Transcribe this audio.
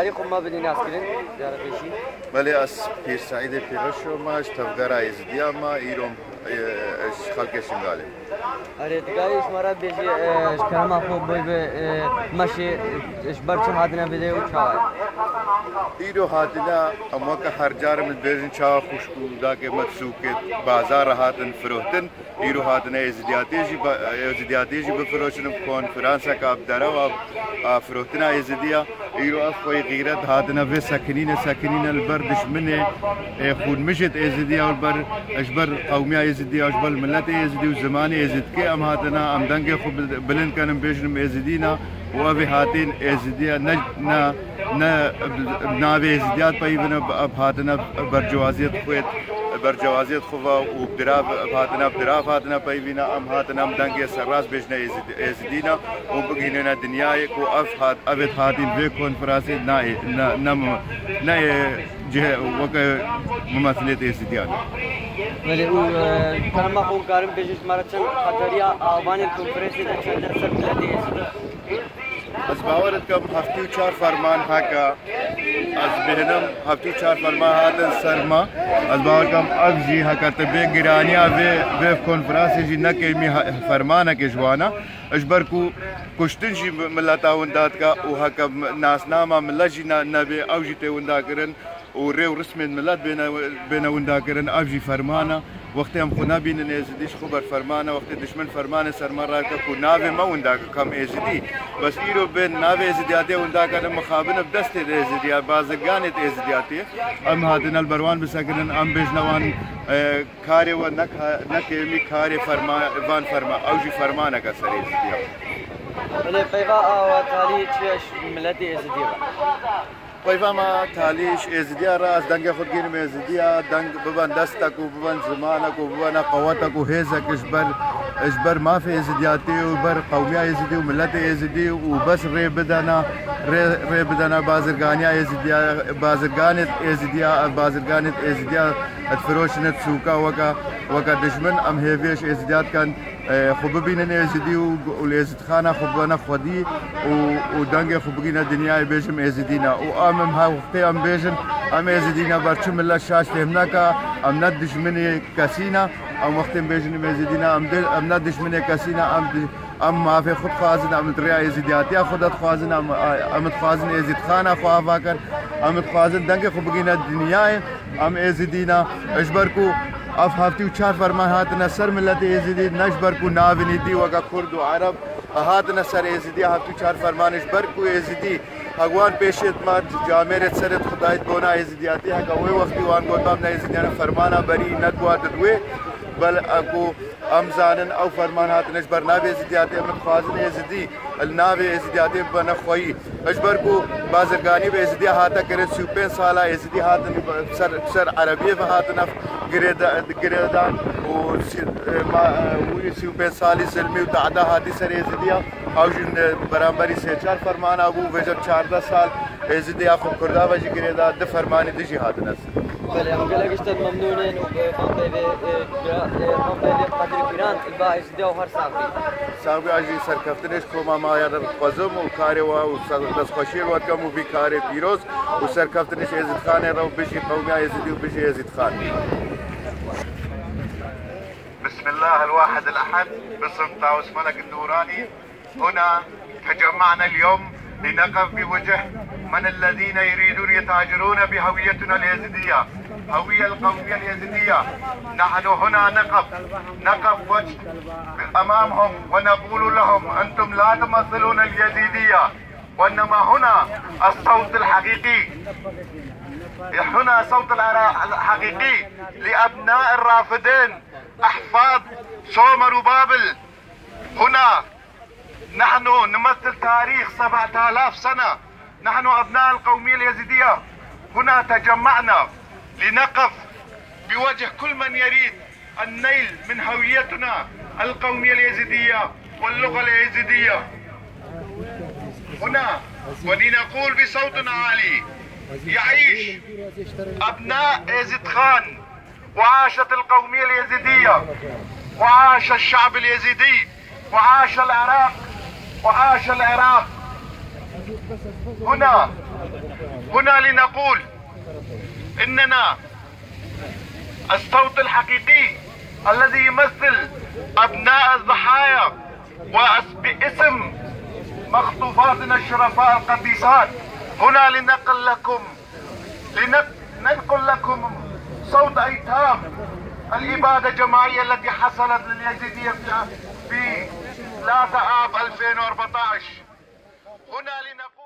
تاریخ ما بدین از کردن در پیشی ولی از پیر سعید پیرشو ماش تفگرا یزدیا ما ایروم خلق شنگاله آره دگایش مرا بیجی کلام خو بوی به ماشي اش برچم هادنا بده و چاوای ایرو هاتنا اما که هر جار من بیرن چا خوشکو دا که متسوکت بازار هاتن فروختن ایرو هاتنا ازدیاتی جی ازدیاتی جی بفروشن کنفرانسا کا ابدارا و فروختنا ازدیا ایرو يوفي غيرت هاد نفي ساكنين ساكنين البر دشمنة خون مشت ازدي او البر اجبر قومية ازدي او اجبر الملت ازدي وزماني ازد كي ام هاتنا ام دنگ خب بلن كان بيشن ازدينا و ابي هاتين ازدي نجد نا نا ناوي ازديات پايبنا اب هاتنا برجوازيت خويت بر جوازیت خوا و بدراف هاتنا بدراف هاتنا پیوینا، ام هاتنا ام دنگی سراس بیشنا ایزدینا و بگینونا دنیای کو اف هات اوید هاتین وی کنفرانسی نا نم نا جه وک مماثلیت ایزدیانا ولی او کرما خون کارم بیشش مرچن خطریا آوان کنفرانسی دا چند سر بلدی ایزدیانا از باورت کم هفتی و چهار فرمان هاکا از بهنم هفتی و چهار فرمان هاتن سرما از باور کم از جی هاکا تبه گرانیا و و کنفرانس جی نکلمی فرمانا که جوانا. اجبر کو کشتن جی ملتا وندات کا او هاکا ناسنامه ملت جی نبی او جی ته وندا کرن. و ریو رسم ملت بین وندا کرن. او جی فرمانا وقتی هم خو نبینن ازدیش خو بر فرمانه وقتی دشمن فرمان سرما را که کو ناوه ما وندا کم ازدی. بس ایرو بین ناوه ازدیاتی وندا کنه مخابن بدست ازدیا بازگانت ازدیاتی ام هاتن البروان بسکنن ام بجنوان کاری و نک نکمی کاری فرما وان فرما أو جی فرمانه کا سر ازدیا ولی پیوا آوا تالی ملتی ازدیا پیفاما تالیش ازدیا را از دنگ خودگیر میں ازدیا دنگ ببن دستا کو ببن زمانہ کو ببن قوتا کو حیزہ کشبر اشبر مافی ازدیاتی و بر قومیا ازدی و ملت ازدی و بس ری بدنا ری بدنا بازرگانیا ازدیا بازرگانت ازدیا بازرگانت ازدیا اتفروشنت سوكا وكا وكا دشمن ام هيفيش ازديات كان خو ببینن ازدی و ولازد خانه خو بنا خودی و دنگ خو بگینا دنیا بیشم ازدینا و امم ها وقتی آم بیشن ام ازدینا برچم الله شاش فهمنا کا آم ند دشمن کسینا آم وقت بیشن ازدینا آم دل آم ند دشمن کسینا آم آم ما في خود خوازن آم دريا ازدياتي خودت خوازن ام ام خوازن ازد خانه خو فاكر ام خازندنگ خوبگینا دنیای ام ایزدینا اجبرکو اف ہفتی اچھار چار فرما نصر ملت ایزدی نشبر کو ناوینیدی وگا کرد و عرب، ہاتھ نصر ایزدی هفتی و چار فرمانش بر کو ایزدی اگوان پیش اعتماد جامع رت سرت خدایت بونا ایزیدی آتی ہے، کہ وہ وقتی وان گوتام نا ایزدیانا فرمانا، بری ندوات دوی بل اکو امزانن او فرمان هاتن اجبر ناوی ازدیاتی امن خوازن ازدی الناوی ازدیاتی بنا خوئی۔ اجبر کو بازرگانی و ازدی هاتا کرد سوپین سالا ازدی هاتن سر, سر عربی و هاتن اف گریدان و سوپین سالی سلمی و تعدا هاتی سر ازدی اوجن برامبری سے چار فرمان آبو وجب چاردہ سال ازدی آخو کردہ وجی گریدان د فرمانی ده جهاد نسل بله هم گله گشتن ممنونين وفان بيبي فان بيبي قدر سرکفتنش ما یاد قزم و و و کم و پیروز. و سرکفتنش خان رو بشی قومی یزیدی و بشی یزید خان. بسم الله الواحد الأحد باسم طاووس ملك النوراني هنا تجمعنا اليوم لنقف بوجه من الذين يريدون يتاجرون بهويتنا اليزيدية؟ هوية القومية اليزيدية. نحن هنا نقف. نقف وجه أمامهم ونقول لهم أنتم لا تمثلون اليزيدية. وإنما هنا الصوت الحقيقي. هنا صوت الحقيقي لأبناء الرافدين أحفاد سومر وبابل. هنا نحن نمثل تاريخ سبعة آلاف سنة. نحن أبناء القومية اليزيدية. هنا تجمعنا لنقف بوجه كل من يريد النيل من هويتنا القومية اليزيدية واللغة اليزيدية. هنا ولنقول بصوت عالي يعيش أبناء يزيد خان وعاشت القومية اليزيدية وعاش الشعب اليزيدي وعاش العراق وعاش العراق. هنا هنا لنقول إننا الصوت الحقيقي الذي يمثل أبناء الضحايا وباسم مخطوفاتنا الشرفاء القديسات. هنا لنقل لكم لننقل لكم صوت أيتام الإبادة الجماعية التي حصلت لليزيديه في 3 آب 2014 هنا لنقول